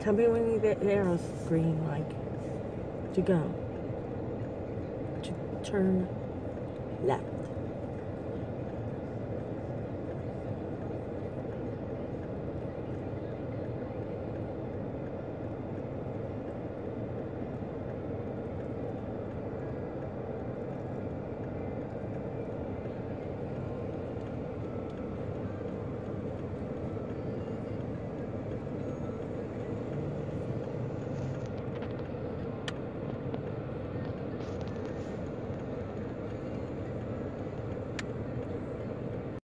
Tell me when you the arrow's green, like to go. To turn left.